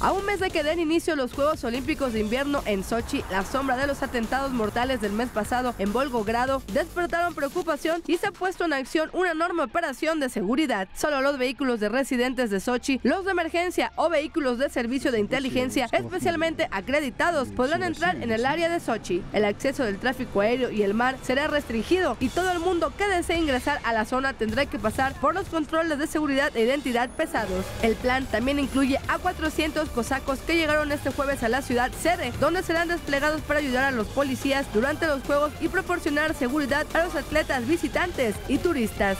A un mes de que den inicio los Juegos Olímpicos de Invierno en Sochi, la sombra de los atentados mortales del mes pasado en Volgogrado despertaron preocupación y se ha puesto en acción una enorme operación de seguridad. Solo los vehículos de residentes de Sochi, los de emergencia o vehículos de servicio de inteligencia especialmente acreditados podrán entrar en el área de Sochi. El acceso del tráfico aéreo y el mar será restringido y todo el mundo que desee ingresar a la zona tendrá que pasar por los controles de seguridad e identidad pesados. El plan también incluye a 400 cosacos que llegaron este jueves a la ciudad sede, donde serán desplegados para ayudar a los policías durante los juegos y proporcionar seguridad a los atletas visitantes y turistas.